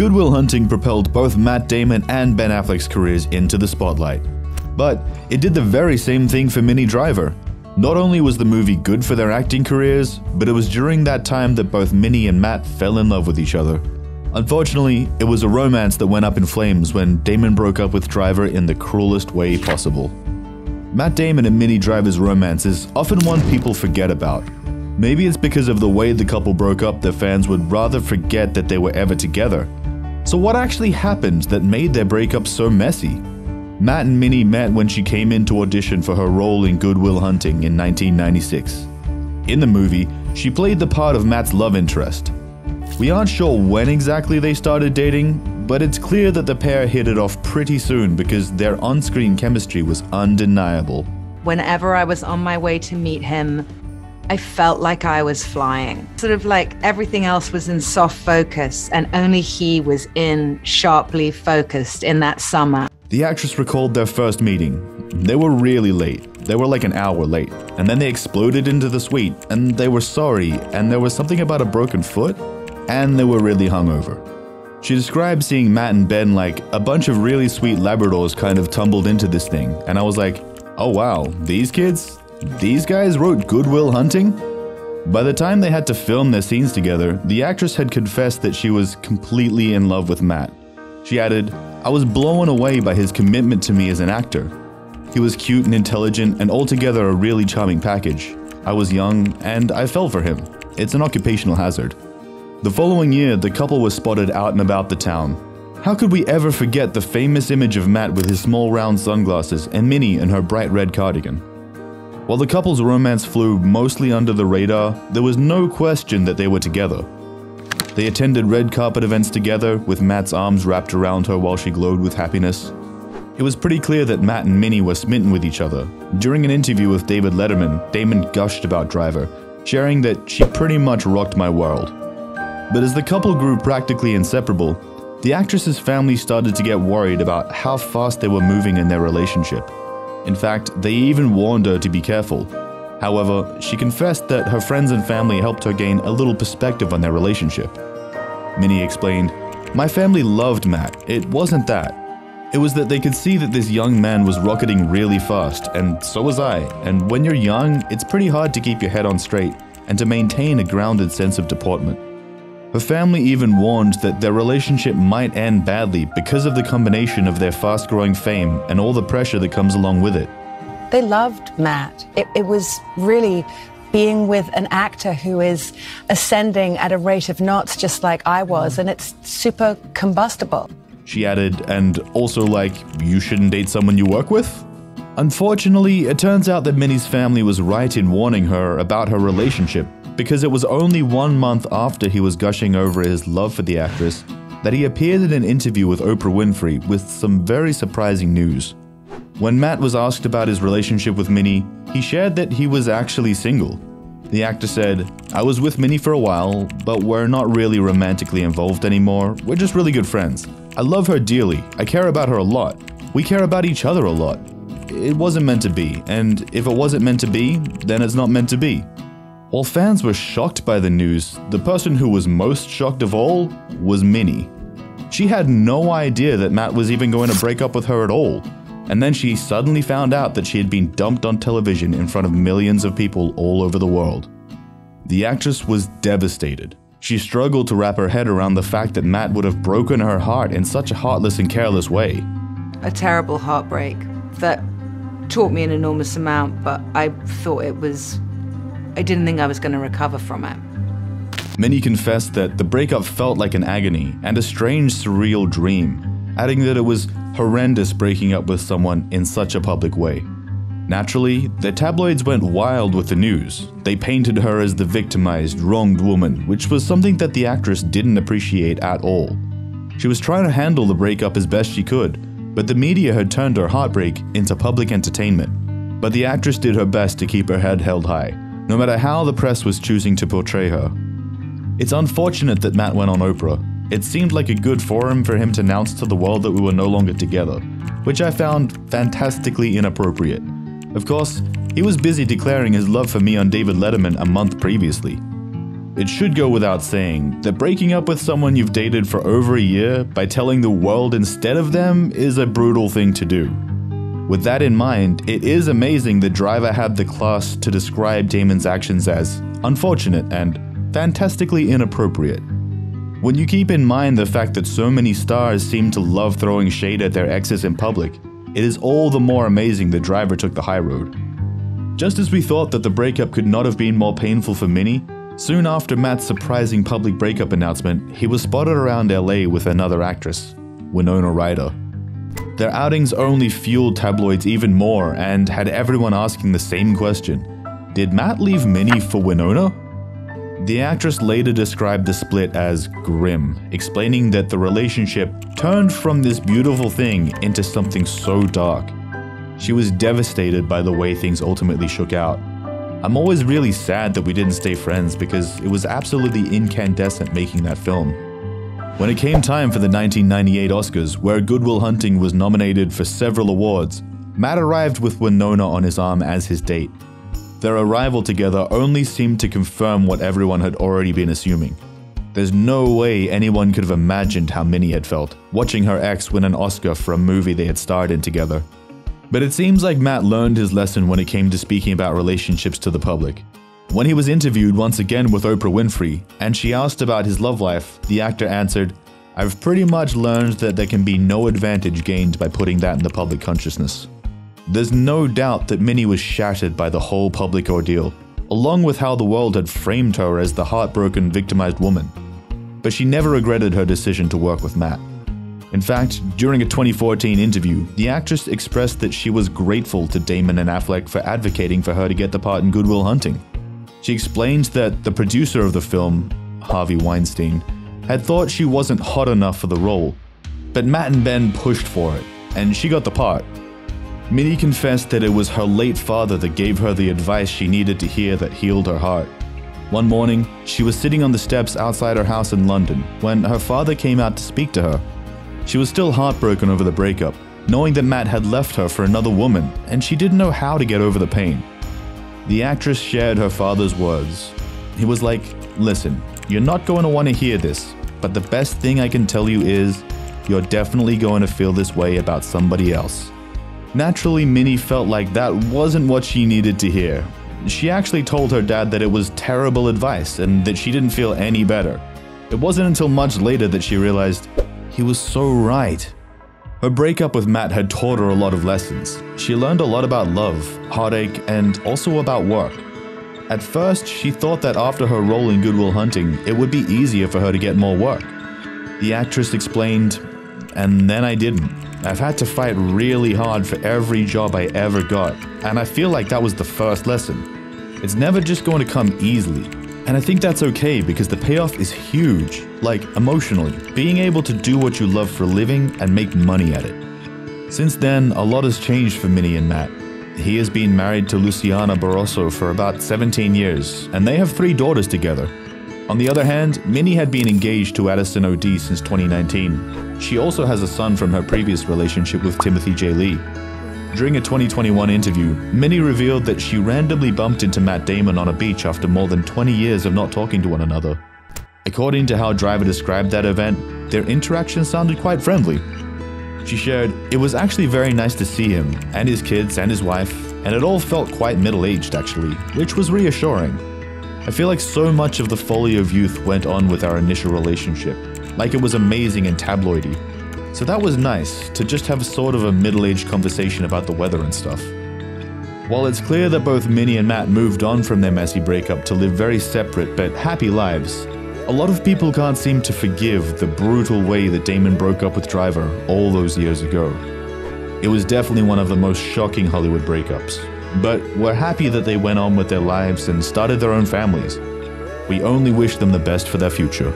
Good Will Hunting propelled both Matt Damon and Ben Affleck's careers into the spotlight. But it did the very same thing for Minnie Driver. Not only was the movie good for their acting careers, but it was during that time that both Minnie and Matt fell in love with each other. Unfortunately, it was a romance that went up in flames when Damon broke up with Driver in the cruelest way possible. Matt Damon and Minnie Driver's romance is often one people forget about. Maybe it's because of the way the couple broke up that fans would rather forget that they were ever together. So, what actually happened that made their breakup so messy? Matt and Minnie met when she came in to audition for her role in Good Will Hunting in 1996. In the movie, she played the part of Matt's love interest. We aren't sure when exactly they started dating, but it's clear that the pair hit it off pretty soon because their on screen chemistry was undeniable. Whenever I was on my way to meet him, I felt like I was flying. Sort of like everything else was in soft focus, and only he was in sharply focused in that summer. The actress recalled their first meeting. They were really late. They were like an hour late. And then they exploded into the suite, and they were sorry, and there was something about a broken foot, and they were really hungover. She described seeing Matt and Ben like a bunch of really sweet Labradors kind of tumbled into this thing, and I was like, oh wow, these kids? These guys wrote Good Will Hunting? By the time they had to film their scenes together, the actress had confessed that she was completely in love with Matt. She added, I was blown away by his commitment to me as an actor. He was cute and intelligent and altogether a really charming package. I was young and I fell for him. It's an occupational hazard. The following year, the couple was spotted out and about the town. How could we ever forget the famous image of Matt with his small round sunglasses and Minnie in her bright red cardigan? While the couple's romance flew mostly under the radar, there was no question that they were together. They attended red carpet events together, with Matt's arms wrapped around her while she glowed with happiness. It was pretty clear that Matt and Minnie were smitten with each other. During an interview with David Letterman, Damon gushed about Driver, sharing that she pretty much rocked my world. But as the couple grew practically inseparable, the actress's family started to get worried about how fast they were moving in their relationship. In fact, they even warned her to be careful, However, she confessed that her friends and family helped her gain a little perspective on their relationship. Minnie explained, My family loved Matt. It wasn't that. It was that they could see that this young man was rocketing really fast, and so was I. And when you're young, it's pretty hard to keep your head on straight and to maintain a grounded sense of deportment. Her family even warned that their relationship might end badly because of the combination of their fast growing fame and all the pressure that comes along with it. They loved Matt. It, it, was really being with an actor who is ascending at a rate of knots just like I was, and it's super combustible. She added, and also like, you shouldn't date someone you work with? Unfortunately, it turns out that Minnie's family was right in warning her about her relationship because it was only one month after he was gushing over his love for the actress that he appeared in an interview with Oprah Winfrey with some very surprising news. When Matt was asked about his relationship with Minnie, he shared that he was actually single. The actor said, I was with Minnie for a while, but we're not really romantically involved anymore. We're just really good friends. I love her dearly. I care about her a lot. We care about each other a lot. It wasn't meant to be, and if it wasn't meant to be, then it's not meant to be. While fans were shocked by the news, the person who was most shocked of all was Minnie. She had no idea that Matt was even going to break up with her at all and then she suddenly found out that she had been dumped on television in front of millions of people all over the world. The actress was devastated. She struggled to wrap her head around the fact that Matt would have broken her heart in such a heartless and careless way. A terrible heartbreak that taught me an enormous amount, but I thought it was. I didn't think I was going to recover from it. Minnie confessed that the breakup felt like an agony and a strange, surreal dream, adding that it was horrendous breaking up with someone in such a public way. Naturally, the tabloids went wild with the news. They painted her as the victimized, wronged woman, which was something that the actress didn't appreciate at all. She was trying to handle the breakup as best she could, but the media had turned her heartbreak into public entertainment. But the actress did her best to keep her head held high, no matter how the press was choosing to portray her. It's unfortunate that Matt went on Oprah, it seemed like a good forum for him to announce to the world that we were no longer together, which I found fantastically inappropriate. Of course, he was busy declaring his love for me on David Letterman a month previously. it should go without saying that breaking up with someone you've dated for over a year by telling the world instead of them is a brutal thing to do. With that in mind, it is amazing that Driver had the class to describe Damon's actions as unfortunate and fantastically inappropriate. When you keep in mind the fact that so many stars seem to love throwing shade at their exes in public, it is all the more amazing the Driver took the high road. Just as we thought that the breakup could not have been more painful for Minnie, soon after Matt's surprising public breakup announcement, he was spotted around LA with another actress, Winona Ryder. Their outings only fueled tabloids even more and had everyone asking the same question Did Matt leave Minnie for Winona? The actress later described the split as grim, explaining that the relationship turned from this beautiful thing into something so dark. She was devastated by the way things ultimately shook out. I'm always really sad that we didn't stay friends because it was absolutely incandescent making that film. When it came time for the 1998 Oscars, where Good Will Hunting was nominated for several awards, Matt arrived with Winona on his arm as his date. Their arrival together only seemed to confirm what everyone had already been assuming. There's no way anyone could have imagined how Minnie had felt, watching her ex win an Oscar for a movie they had starred in together. But it seems like Matt learned his lesson when it came to speaking about relationships to the public. When he was interviewed once again with Oprah Winfrey, and she asked about his love life, the actor answered, I've pretty much learned that there can be no advantage gained by putting that in the public consciousness. There's no doubt that Minnie was shattered by the whole public ordeal, along with how the world had framed her as the heartbroken, victimized woman. But she never regretted her decision to work with Matt. In fact, during a 2014 interview, the actress expressed that she was grateful to Damon and Affleck for advocating for her to get the part in Good Will Hunting. She explained that the producer of the film, Harvey Weinstein, had thought she wasn't hot enough for the role, but Matt and Ben pushed for it, and she got the part. Minnie confessed that it was her late father that gave her the advice she needed to hear that healed her heart. One morning, she was sitting on the steps outside her house in London when her father came out to speak to her. She was still heartbroken over the breakup, knowing that Matt had left her for another woman, and she didn't know how to get over the pain. The actress shared her father's words. He was like, Listen, you're not going to want to hear this, but the best thing I can tell you is you're definitely going to feel this way about somebody else. Naturally, Minnie felt like that wasn't what she needed to hear. She actually told her dad that it was terrible advice and that she didn't feel any better. It wasn't until much later that she realized he was so right. Her breakup with Matt had taught her a lot of lessons. She learned a lot about love, heartache, and also about work. At first, she thought that after her role in Good Will Hunting, it would be easier for her to get more work. The actress explained, and then I didn't. I've had to fight really hard for every job I ever got, and I feel like that was the first lesson. It's never just going to come easily, and I think that's okay because the payoff is huge, like emotionally, being able to do what you love for a living and make money at it. Since then, a lot has changed for Minnie and Matt. He has been married to Luciana Barroso for about 17 years, and they have three daughters together. On the other hand, Minnie had been engaged to Addison O'Dea since 2019. She also has a son from her previous relationship with Timothy J. Lea. During a 2021 interview, Minnie revealed that she randomly bumped into Matt Damon on a beach after more than 20 years of not talking to one another. According to how Driver described that event, their interaction sounded quite friendly. She shared, It was actually very nice to see him, and his kids, and his wife, and it all felt quite middle aged actually, which was reassuring. I feel like so much of the folly of youth went on with our initial relationship, like it was amazing and tabloidy. So that was nice to just have sort of a middle aged conversation about the weather and stuff. While it's clear that both Minnie and Matt moved on from their messy breakup to live very separate but happy lives, a lot of people can't seem to forgive the brutal way that Damon broke up with Driver all those years ago. It was definitely one of the most shocking Hollywood breakups, but we're happy that they went on with their lives and started their own families. We only wish them the best for their future.